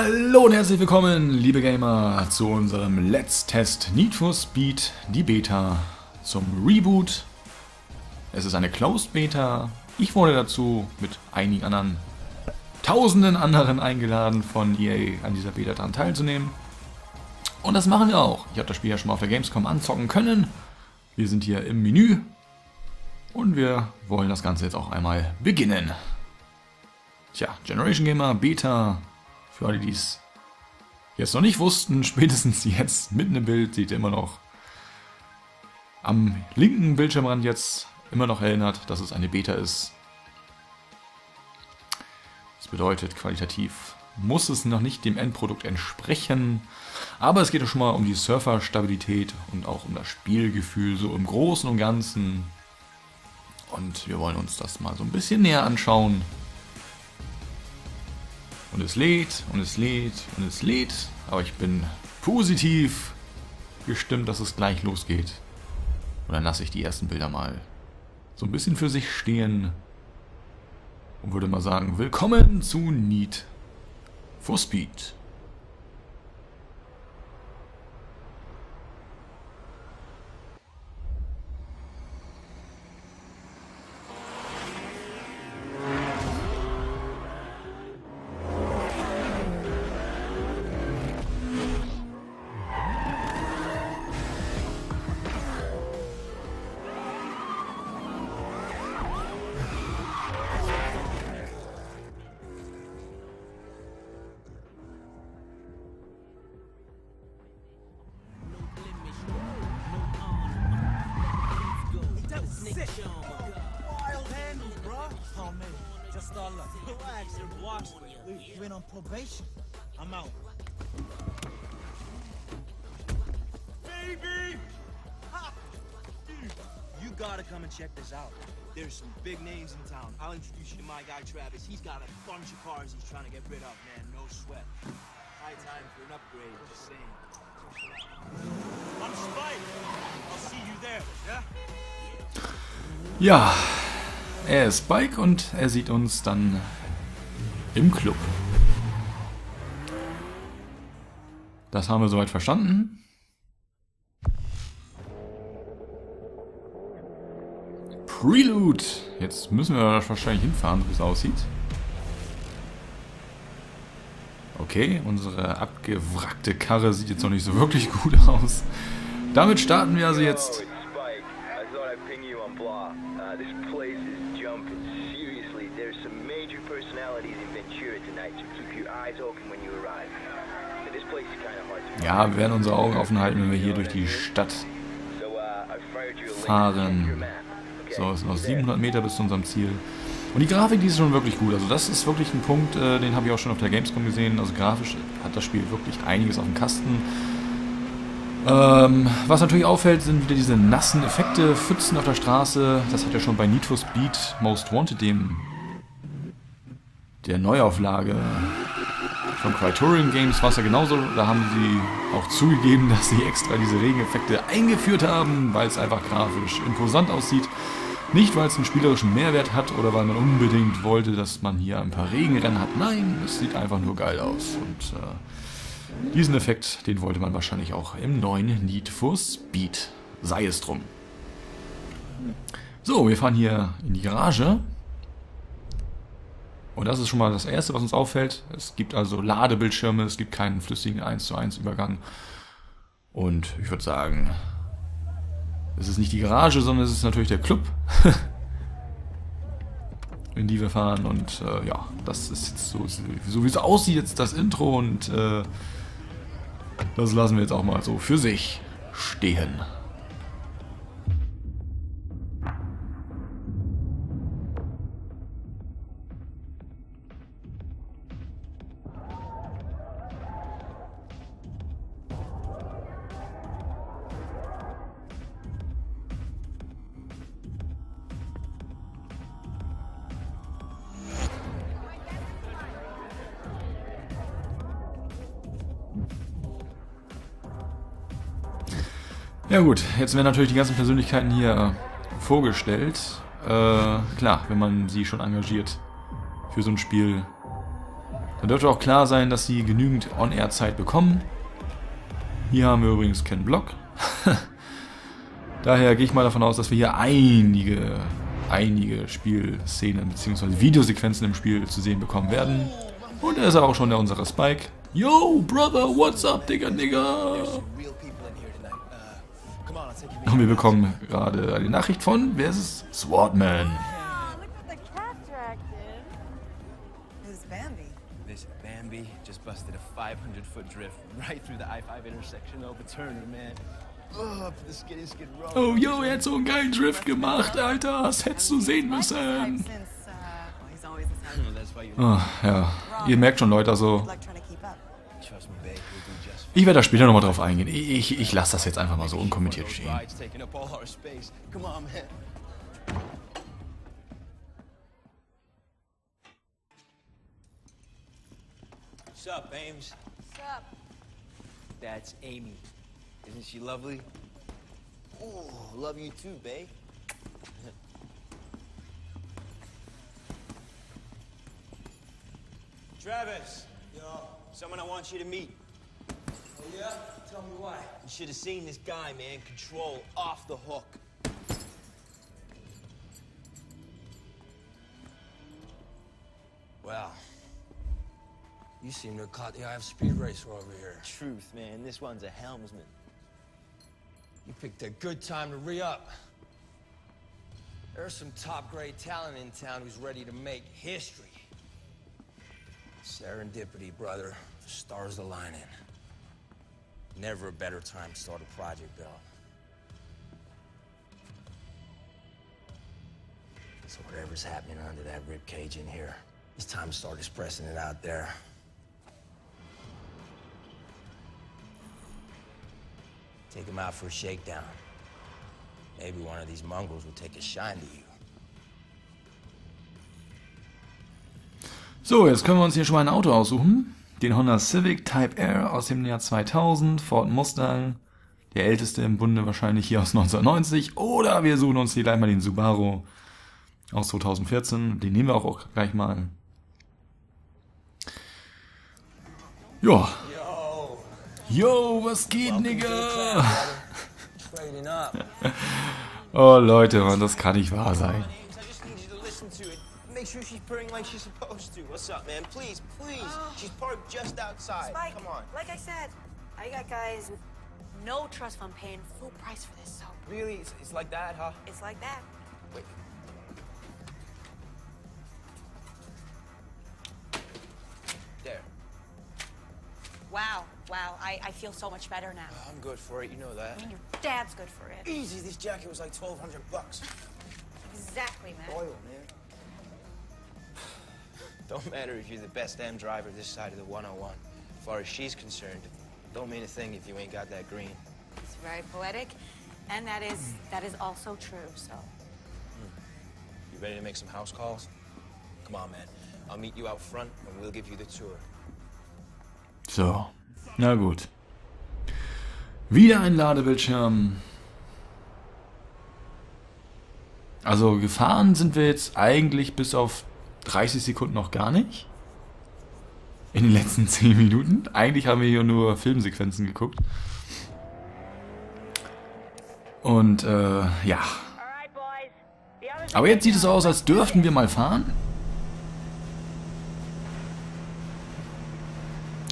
Hallo und herzlich willkommen, liebe Gamer, zu unserem Let's Test Need for Speed, die Beta zum Reboot. Es ist eine Closed Beta. Ich wurde dazu mit einigen anderen, tausenden anderen eingeladen von EA an dieser Beta daran teilzunehmen. Und das machen wir auch. Ich habe das Spiel ja schon mal auf der Gamescom anzocken können. Wir sind hier im Menü und wir wollen das Ganze jetzt auch einmal beginnen. Tja, Generation Gamer Beta für alle, die es jetzt noch nicht wussten, spätestens jetzt mitten im Bild seht ihr immer noch am linken Bildschirmrand jetzt immer noch erinnert, dass es eine Beta ist. Das bedeutet, qualitativ muss es noch nicht dem Endprodukt entsprechen, aber es geht auch schon mal um die Surferstabilität und auch um das Spielgefühl, so im Großen und Ganzen. Und wir wollen uns das mal so ein bisschen näher anschauen. Und es lädt und es lädt und es lädt. Aber ich bin positiv gestimmt, dass es gleich losgeht. Und dann lasse ich die ersten Bilder mal so ein bisschen für sich stehen. Und würde mal sagen, willkommen zu Need for Speed. Wild handles, bro. Oh man, just all luck. Relax, your blocks. You been on probation. I'm out. Baby! Ha! You gotta come and check this out. There's some big names in town. I'll introduce you to my guy Travis. He's got a bunch of cars he's trying to get rid of, man. No sweat. High time for an upgrade, just saying. I'm Spike. I'll see you there, yeah? Ja, er ist Spike und er sieht uns dann im Club. Das haben wir soweit verstanden. Prelude. Jetzt müssen wir wahrscheinlich hinfahren, so wie es aussieht. Okay, unsere abgewrackte Karre sieht jetzt noch nicht so wirklich gut aus. Damit starten wir also jetzt. Yo, it's Spike. I thought I'd ping Uh, this place is jumping. Seriously, there's some major personalities in Ventura tonight, so keep your eyes open when you arrive. This place is kind of hard to Ja, wir werden unsere Augen offen halten, wenn wir hier durch die Stadt uh, Fahren. So, es sind noch 700 Meter bis zu unserem Ziel. Und die Grafik, die ist schon wirklich gut. Also das ist wirklich ein Punkt, äh, den habe ich auch schon auf der Gamescom gesehen. Also grafisch hat das Spiel wirklich einiges auf dem Kasten. Ähm, was natürlich auffällt, sind wieder diese nassen Effekte, Pfützen auf der Straße. Das hat ja schon bei Need for Speed Most Wanted, dem der Neuauflage von Criterion Games, war es ja genauso. Da haben sie auch zugegeben, dass sie extra diese Regeneffekte eingeführt haben, weil es einfach grafisch imposant aussieht. Nicht, weil es einen spielerischen Mehrwert hat oder weil man unbedingt wollte, dass man hier ein paar Regenrennen hat. Nein, es sieht einfach nur geil aus. Und äh, diesen Effekt, den wollte man wahrscheinlich auch im neuen Need for Speed. Sei es drum. So, wir fahren hier in die Garage. Und das ist schon mal das Erste, was uns auffällt. Es gibt also Ladebildschirme, es gibt keinen flüssigen 1 zu 1 Übergang. Und ich würde sagen, es ist nicht die Garage, sondern es ist natürlich der Club, in die wir fahren. Und äh, ja, das ist jetzt so, so wie es aussieht, jetzt das Intro. Und äh, das lassen wir jetzt auch mal so für sich stehen. Ja gut, jetzt werden natürlich die ganzen Persönlichkeiten hier vorgestellt. Äh, klar, wenn man sie schon engagiert für so ein Spiel, Dann dürfte auch klar sein, dass sie genügend On-Air-Zeit bekommen. Hier haben wir übrigens keinen Block. Daher gehe ich mal davon aus, dass wir hier einige, einige Spielszenen bzw. Videosequenzen im Spiel zu sehen bekommen werden. Und er ist auch schon der unsere Spike. Yo, Brother, what's up, Digga, Nigga? Und wir bekommen gerade eine Nachricht von, wer ist es? Swordman. Oh, look at the cat dragged in. Who's Bambi? This Bambi just busted a 500 foot drift right through the I 5 intersection overturning, man. Up the skiddy skid road. Oh, yo, er hat so einen geilen Drift gemacht, Alter. Das hättest du sehen müssen. Ah, ja. Ihr merkt schon, Leute, also ich werde da später nochmal drauf eingehen. Ich, ich, ich lasse das jetzt einfach mal so unkommentiert stehen. What's up, Ames? What's up? That's Amy. Isn't she lovely? Ooh, love you too, babe. Travis, yo, someone I want you to meet. Oh yeah? Tell me why. You should have seen this guy, man. Control off the hook. Well, you seem to have caught the eye of Speed Racer over here. Truth, man. This one's a helmsman. You picked a good time to re-up. There's some top-grade talent in town who's ready to make history. Serendipity, brother. Stars the stars aligning. Never a better time to start a project, Bill. So whatever's happening under that rib cage in here, it's time to start expressing it out there. Take him out for a shakedown. Maybe one of these mongrels will take a shine to you. So, jetzt können wir uns hier schon mal ein Auto aussuchen. Den Honda Civic Type R aus dem Jahr 2000, Ford Mustang. Der älteste im Bunde wahrscheinlich hier aus 1990. Oder wir suchen uns hier gleich mal den Subaru aus 2014. Den nehmen wir auch, gleich mal. Ja. Yo, was geht, Nigga? Oh, Leute, Mann, das kann nicht wahr sein. Sure she's purring like she's supposed to. What's up, man? Please, please. Oh. She's parked just outside. Spike, Come on. like I said, I got guys with no trust fund paying full price for this, so Really? It's, it's like that, huh? it's like that. Wait. There. Wow, wow, I, I feel so much better now. I'm good for it. You know that. I mean, your dad's good for it. Easy. This jacket was like 1,200 bucks. Exactly, man. Oil, man. Don't matter if you're the best M driver this side of the 101. As far as she's concerned, don't mean a thing if you ain't got that green. It's very poetic, and that is that is also true. So You ready to make some house calls? Come on, man. I'll meet you out front and we'll give you the tour. So, na gut. Wieder ein Ladebildschirm. Also gefahren sind wir jetzt eigentlich bis auf 30 Sekunden noch gar nicht. In den letzten 10 Minuten. Eigentlich haben wir hier nur Filmsequenzen geguckt. Und äh, ja. Aber jetzt sieht es aus, als dürften wir mal fahren.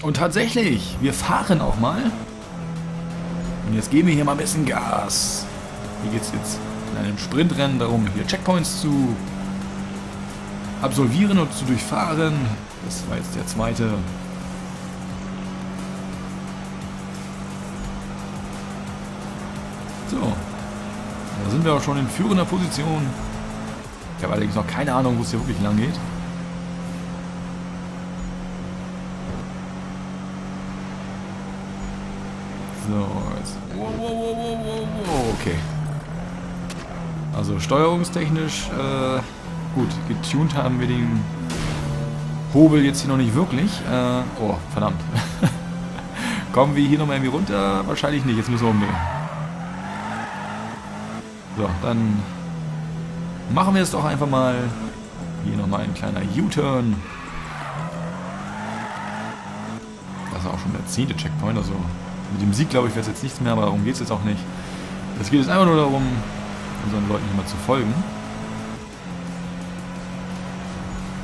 Und tatsächlich, wir fahren auch mal. Und jetzt geben wir hier mal ein bisschen Gas. Hier geht es jetzt in einem Sprintrennen darum, hier Checkpoints zu absolvieren und zu durchfahren. Das war jetzt der zweite. So. Da sind wir auch schon in führender Position. Ich habe allerdings noch keine Ahnung, wo es hier wirklich lang geht. So, jetzt. Wow, wow, wow, wow, wow, wow, okay. Also steuerungstechnisch, äh, gut, getuned haben wir den Hobel jetzt hier noch nicht wirklich. Äh, oh, verdammt. Kommen wir hier nochmal irgendwie runter? Wahrscheinlich nicht, jetzt müssen wir umdrehen. So, dann machen wir es doch einfach mal. Hier nochmal ein kleiner U-Turn. schon der zehnte Checkpoint, also mit dem Sieg, glaube ich, wäre es jetzt nichts mehr, aber darum geht es jetzt auch nicht. Es geht jetzt einfach nur darum, unseren Leuten hier mal zu folgen.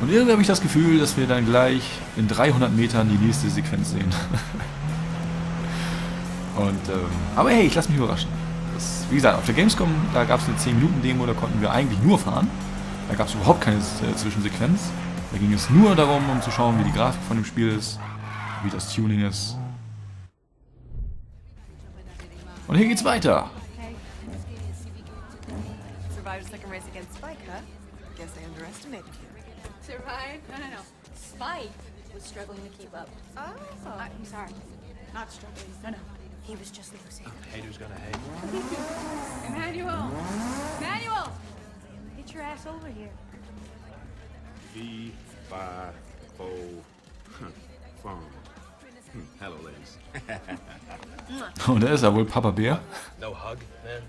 Und irgendwie habe ich das Gefühl, dass wir dann gleich in 300 Metern die nächste Sequenz sehen. Und, ähm, aber hey, ich lasse mich überraschen. Das, wie gesagt, auf der Gamescom, da gab es eine 10-Minuten-Demo, da konnten wir eigentlich nur fahren. Da gab es überhaupt keine äh, Zwischensequenz. Da ging es nur darum, um zu schauen, wie die Grafik von dem Spiel ist, wie das Tuning ist. Und hier geht's weiter. Survived a second race against Spike, huh? Guess I underestimated you. Survive? No, no, no. Spike was struggling to keep up. Oh. I'm sorry. Not struggling. No, no. He was just losing. Haters gonna hate. Emmanuel! Emmanuel! Get your ass over here. V five four phone. Hmm, Hello, ladies. oh, da ist er wohl, Papa Bear. No hug, man.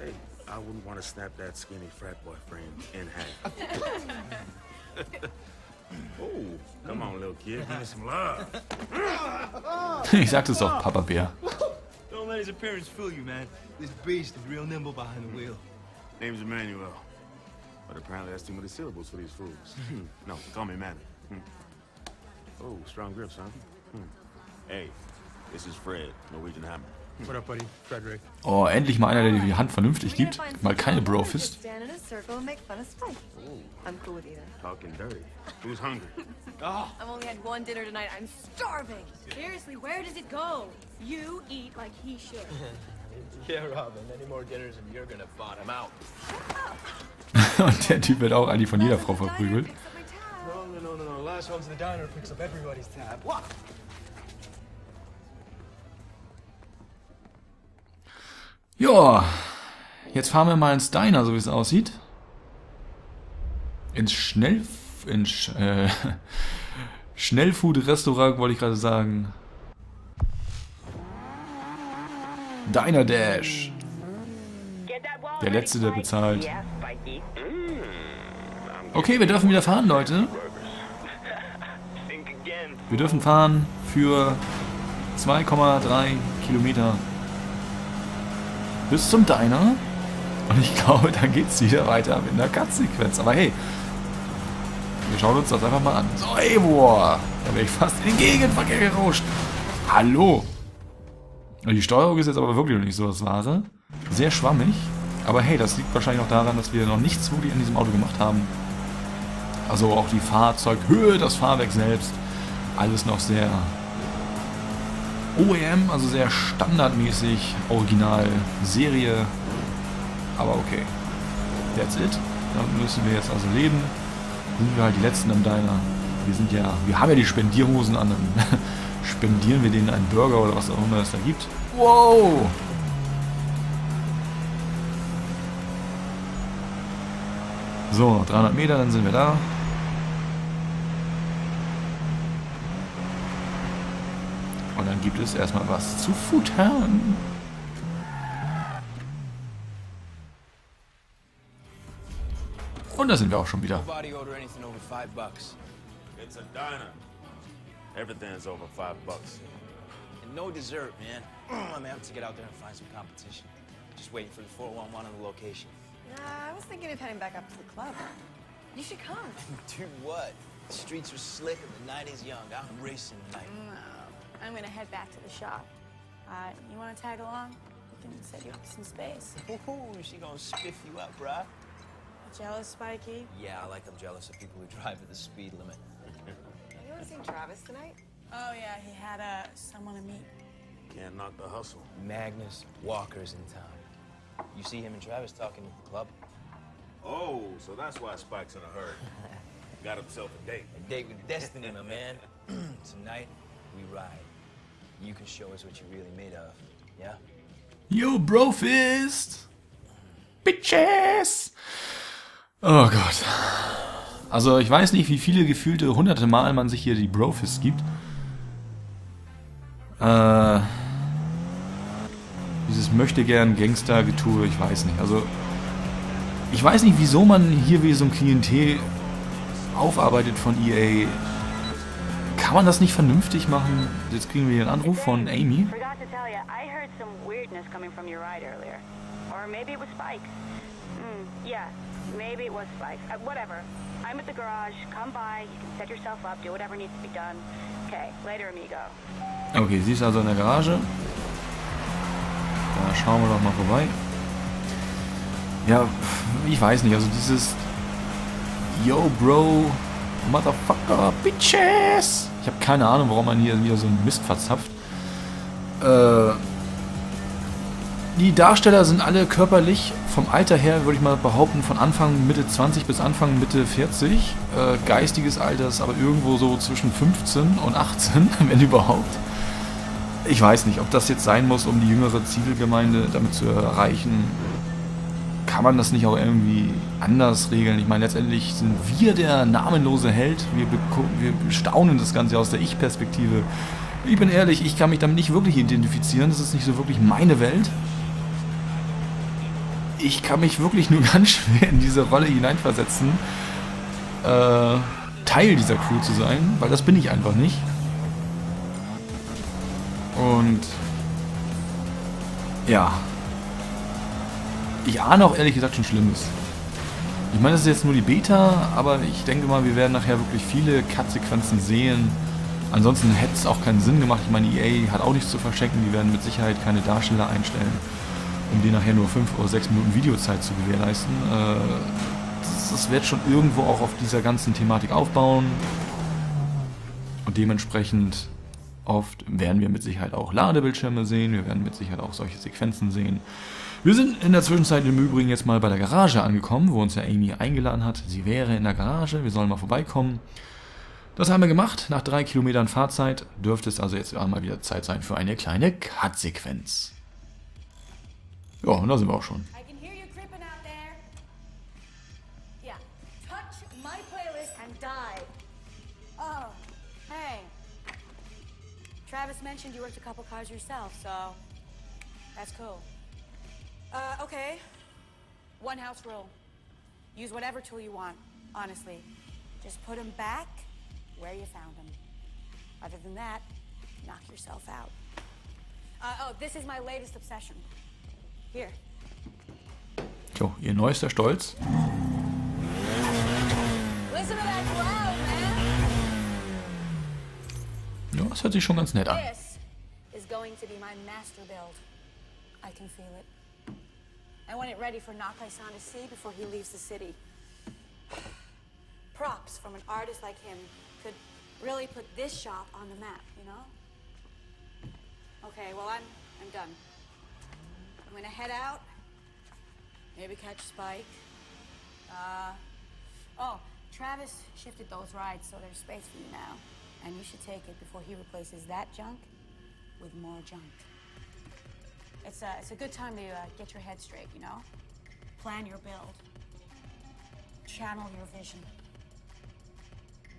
Hey, I wouldn't want to snap that skinny frat boy frame in half. oh, come on, little kid, give me some love. Ich sagte es doch, Papa Bär. Don't let his appearance fool you, man. This beast is real nimble behind the wheel. Name's Emmanuel, but apparently that's too many syllables for these fools. no, call me Manny. Hmm. Oh, strong grip, son. Hmm. Hey, this is Fred, Norwegian Hammer. Oh, endlich mal einer, der die Hand vernünftig gibt. Mal keine Brofist. Stand in a circle and make fun of Spike. I'm cool with either. Talking dirty. Who's hungry? I've only had one dinner tonight. I'm starving. Seriously, where does it go? You eat like he should. Yeah, Robin. Any more dinners and you're gonna bottom out. Und der Typ wird auch eigentlich von jeder Frau verprügelt. No, no, no, no. Last one's the diner picks up everybody's tab. What? Ja, jetzt fahren wir mal ins Diner, so wie es aussieht. Ins Schnell... In Sch äh, Schnellfood-Restaurant, wollte ich gerade sagen. Diner Dash. Der Letzte, der bezahlt. Okay, wir dürfen wieder fahren, Leute. Wir dürfen fahren für 2,3 Kilometer bis zum Diner. Und ich glaube, dann geht's wieder weiter mit einer Cut-Sequenz. Aber hey, wir schauen uns das einfach mal an. So, boah. Da wäre ich fast in den Gegenverkehr gerauscht. Hallo. Die Steuerung ist jetzt aber wirklich noch nicht so das Wahre. Sehr schwammig. Aber hey, das liegt wahrscheinlich auch daran, dass wir noch nichts wirklich an diesem Auto gemacht haben. Also auch die Fahrzeughöhe, das Fahrwerk selbst. Alles noch sehr OEM, also sehr standardmäßig, Original, Serie. Aber okay. That's it. Damit müssen wir jetzt also leben. Sind wir halt die Letzten am Diner. Wir sind ja, wir haben ja die Spendierhosen an. Dann spendieren wir denen einen Burger oder was auch immer es da gibt. Wow! So, noch 300 Meter, dann sind wir da. Gibt es erstmal was zu futtern. Und da sind wir auch schon wieder. Order anything five bucks. It's a diner. Everything's over five bucks. And no dessert, man. Mm, I'm out to get out there and find some competition. Just waiting for the 411 on the location. Nah, I was thinking of heading back up to the club. You should come. Dude, what? The streets are slick and the night is young. I'm racing tonight. No, I'm gonna head back to the shop. Uh, you wanna tag along? We can set you up some space. Ooh, she gonna spiff you up, bruh. Jealous, Spikey? Yeah, I like I'm jealous of people who drive at the speed limit. You wanna Travis tonight? Oh, yeah, he had uh, someone to meet. Can't knock the hustle. Magnus Walker's in town. You see him and Travis talking at the club? Oh, so that's why Spike's in a hurry. Got himself a date. A date with destiny, my man. Tonight, we ride. You can show us what you're really made of. Yeah? Yo, Brofist! Bitches! Oh Gott. Also ich weiß nicht, wie viele gefühlte hunderte Mal man sich hier die Brofist gibt. Äh, dieses möchte gern Gangster-Getue, ich weiß nicht. Also ich weiß nicht, wieso man hier wie so ein Klientel aufarbeitet von EA kann man das nicht vernünftig machen? Jetzt kriegen wir hier einen Anruf von Amy. Hmm, yeah, maybe it was Spike. Uh, whatever. I'm at the garage. Come by. You can set yourself up, do whatever needs to be done. Okay, later, amigo. Okay, sie ist also in der Garage. Da schauen wir doch mal vorbei. Ja, ich weiß nicht, also dieses Yo, Bro, Motherfucker, Bitches. Ich habe keine Ahnung, warum man hier wieder so einen Mist verzapft. Äh, die Darsteller sind alle körperlich, vom Alter her würde ich mal behaupten, von Anfang Mitte 20 bis Anfang Mitte 40. Äh, geistiges Alter ist aber irgendwo so zwischen 15 und 18, wenn überhaupt. Ich weiß nicht, ob das jetzt sein muss, um die jüngere Zivilgemeinde damit zu erreichen. Kann man das nicht auch irgendwie anders regeln? Ich meine, letztendlich sind wir der namenlose Held. Wir, wir staunen das Ganze aus der Ich-Perspektive. Ich bin ehrlich, ich kann mich damit nicht wirklich identifizieren. Das ist nicht so wirklich meine Welt ich kann mich wirklich nur ganz schwer in diese Rolle hineinversetzen, äh, Teil dieser Crew zu sein, weil das bin ich einfach nicht. Und ja, ich ahne auch ehrlich gesagt schon Schlimmes. Ich meine, das ist jetzt nur die Beta, aber ich denke mal, wir werden nachher wirklich viele Cut-Sequenzen sehen. Ansonsten hätte es auch keinen Sinn gemacht. Ich meine, EA hat auch nichts zu verschenken. Die werden mit Sicherheit keine Darsteller einstellen um dir nachher nur 5 oder 6 Minuten Videozeit zu gewährleisten. Äh, das, das wird schon irgendwo auch auf dieser ganzen Thematik aufbauen. Und dementsprechend oft werden wir mit Sicherheit auch Ladebildschirme sehen, wir werden mit Sicherheit auch solche Sequenzen sehen. Wir sind in der Zwischenzeit im Übrigen jetzt mal bei der Garage angekommen, wo uns ja Amy eingeladen hat. Sie wäre in der Garage, wir sollen mal vorbeikommen. Das haben wir gemacht. Nach drei Kilometern Fahrzeit dürfte es also jetzt mal wieder Zeit sein für eine kleine Cut-Sequenz. Ja, und da sind wir auch schon. Travis mentioned you worked a couple cars yourself, so that's cool. Uh, okay. One house rule. Use whatever tool you want, honestly. Just put them back where you found them. Other than that, knock yourself out. Uh, oh, this is my latest obsession. Here. So, ihr neuester Stolz. Listen to that cloud, man. Das hört sich schon ganz nett an. This is going to be my master build. I can feel it. I want it ready for Nakai-san to see before he leaves the city. Props from an artist like him could really put this shop on the map, you know? Okay, well, I'm, I'm done. I'm gonna head out, maybe catch Spike. Uh, oh, Travis shifted those rides, so there's space for you now. And you should take it before he replaces that junk with more junk. It's a, it's a good time to uh, get your head straight, you know? Plan your build. Channel your vision.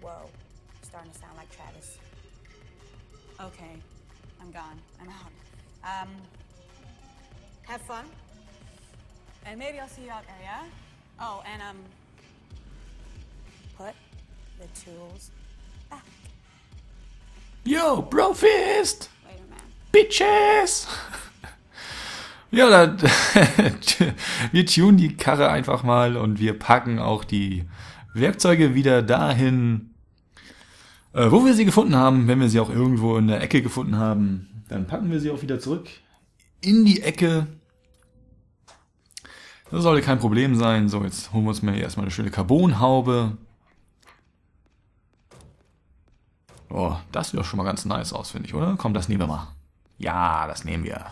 Whoa, starting to sound like Travis. Okay, I'm gone. I'm out. Um, have fun. And maybe I'll see you out there, yeah? Oh, and um, put the tools. Yo, Brofist! Bitches! Ja, dann, wir tunen die Karre einfach mal und wir packen auch die Werkzeuge wieder dahin, äh, wo wir sie gefunden haben. Wenn wir sie auch irgendwo in der Ecke gefunden haben, dann packen wir sie auch wieder zurück in die Ecke. Das sollte kein Problem sein. So, jetzt holen wir uns mal hier erstmal eine schöne Carbonhaube. Oh, das sieht doch schon mal ganz nice aus, finde ich, oder? Komm, das nehmen wir mal. Ja, das nehmen wir.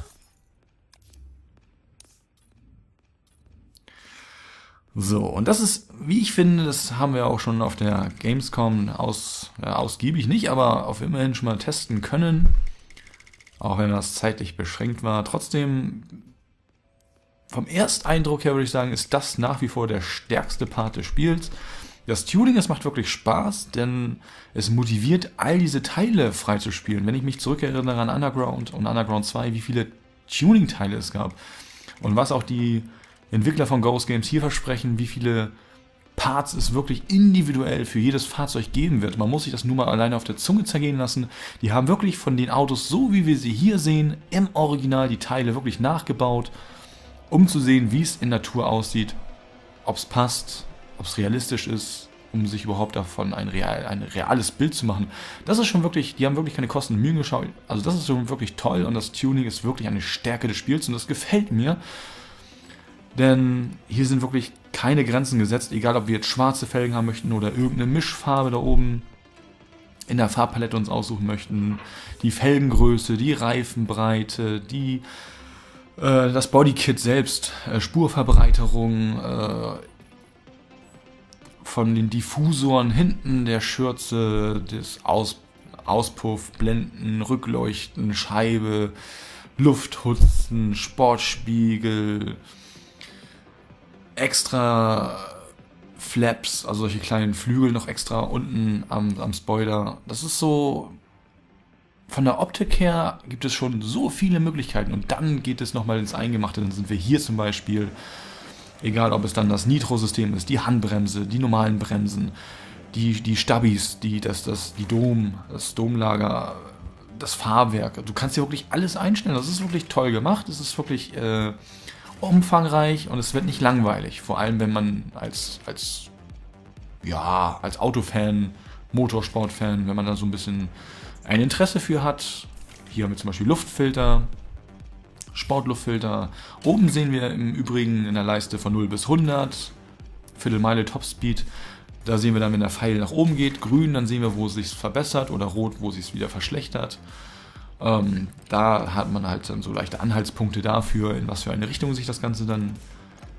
So, und das ist, wie ich finde, das haben wir auch schon auf der Gamescom aus, ja, ausgiebig nicht, aber auf immerhin schon mal testen können. Auch wenn das zeitlich beschränkt war. Trotzdem, vom Ersteindruck her würde ich sagen, ist das nach wie vor der stärkste Part des Spiels. Das Tuning, es macht wirklich Spaß, denn es motiviert, all diese Teile freizuspielen. Wenn ich mich zurückerinnere an Underground und Underground 2, wie viele Tuning-Teile es gab und was auch die Entwickler von Ghost Games hier versprechen, wie viele Parts es wirklich individuell für jedes Fahrzeug geben wird. Man muss sich das nur mal alleine auf der Zunge zergehen lassen. Die haben wirklich von den Autos, so wie wir sie hier sehen, im Original die Teile wirklich nachgebaut, um zu sehen, wie es in Natur aussieht, ob es passt, ob es realistisch ist, um sich überhaupt davon ein, real, ein reales Bild zu machen. Das ist schon wirklich, die haben wirklich keine Kosten und Mühen geschaut. Also das ist schon wirklich toll und das Tuning ist wirklich eine Stärke des Spiels und das gefällt mir. Denn hier sind wirklich keine Grenzen gesetzt, egal ob wir jetzt schwarze Felgen haben möchten oder irgendeine Mischfarbe da oben in der Farbpalette uns aussuchen möchten. Die Felgengröße, die Reifenbreite, die äh, das Bodykit selbst, äh, Spurverbreiterung, äh, von den Diffusoren hinten der Schürze, des Aus Auspuff, Blenden, Rückleuchten, Scheibe, Lufthutzen, Sportspiegel, extra Flaps, also solche kleinen Flügel noch extra unten am, am Spoiler. Das ist so. Von der Optik her gibt es schon so viele Möglichkeiten und dann geht es nochmal ins Eingemachte. Dann sind wir hier zum Beispiel Egal, ob es dann das Nitro-System ist, die Handbremse, die normalen Bremsen, die, die Stabis, die, das, das, die Dom, das Domlager, das Fahrwerk. Du kannst dir wirklich alles einstellen. Das ist wirklich toll gemacht. Es ist wirklich äh, umfangreich und es wird nicht langweilig. Vor allem, wenn man als, als, ja, als Autofan, Motorsportfan, wenn man da so ein bisschen ein Interesse für hat. Hier haben wir zum Beispiel Luftfilter, Sportluftfilter. Oben sehen wir im Übrigen in der Leiste von 0 bis 100, Viertelmeile Topspeed. Da sehen wir dann, wenn der Pfeil nach oben geht, grün, dann sehen wir, wo es sich verbessert oder rot, wo es sich wieder verschlechtert. Ähm, da hat man halt dann so leichte Anhaltspunkte dafür, in was für eine Richtung sich das Ganze dann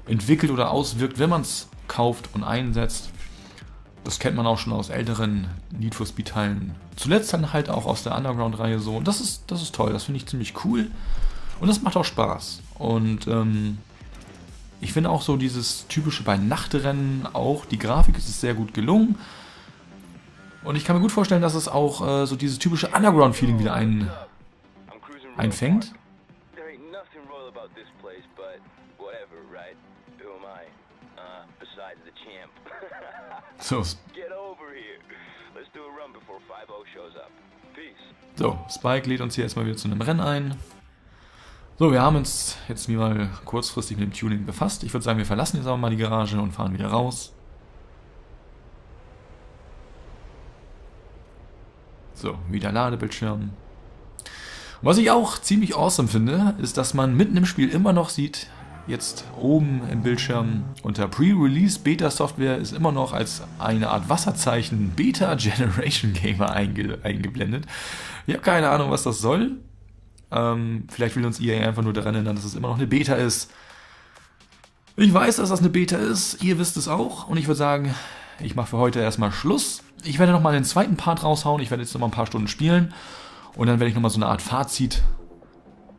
entwickelt oder auswirkt, wenn man es kauft und einsetzt. Das kennt man auch schon aus älteren Need for Speed Teilen. Zuletzt dann halt auch aus der Underground-Reihe so. Und das ist, das ist toll, das finde ich ziemlich cool. Und das macht auch Spaß. Und ähm, ich finde auch so dieses typische bei Nachtrennen auch, die Grafik ist sehr gut gelungen. Und ich kann mir gut vorstellen, dass es auch äh, so dieses typische Underground-Feeling wieder ein, einfängt. So. So, Spike lädt uns hier erstmal wieder zu einem Rennen ein. So, wir haben uns jetzt mal kurzfristig mit dem Tuning befasst. Ich würde sagen, wir verlassen jetzt aber mal die Garage und fahren wieder raus. So, wieder Ladebildschirm. Was ich auch ziemlich awesome finde, ist, dass man mitten im Spiel immer noch sieht, jetzt oben im Bildschirm unter Pre-Release Beta Software ist immer noch als eine Art Wasserzeichen Beta Generation Gamer einge eingeblendet. Ich habe keine Ahnung, was das soll. Ähm, vielleicht will uns EA einfach nur daran erinnern, dass es immer noch eine Beta ist. Ich weiß, dass das eine Beta ist. Ihr wisst es auch. Und ich würde sagen, ich mache für heute erstmal Schluss. Ich werde nochmal den zweiten Part raushauen. Ich werde jetzt nochmal ein paar Stunden spielen. Und dann werde ich nochmal so eine Art Fazit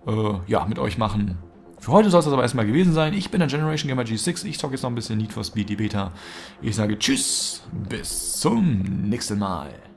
äh, ja, mit euch machen. Für heute soll es das aber erstmal gewesen sein. Ich bin der Generation Gamer G6. Ich zocke jetzt noch ein bisschen Need for Speed, die Beta. Ich sage Tschüss, bis zum nächsten Mal.